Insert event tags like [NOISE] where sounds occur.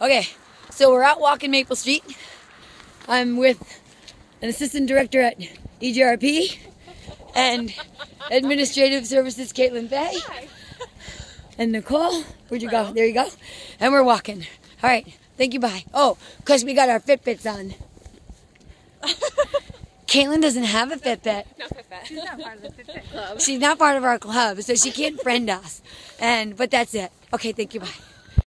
Okay, so we're out walking Maple Street. I'm with an assistant director at EGRP and administrative services, Caitlin Bay. And Nicole, where'd you go? There you go. And we're walking. All right, thank you, bye. Oh, because we got our Fitbits on. [LAUGHS] Caitlin doesn't have a Fitbit. No Fitbit. She's not part of the Fitbit Club. She's not part of our club, so she can't friend us. And but that's it. Okay, thank you, bye.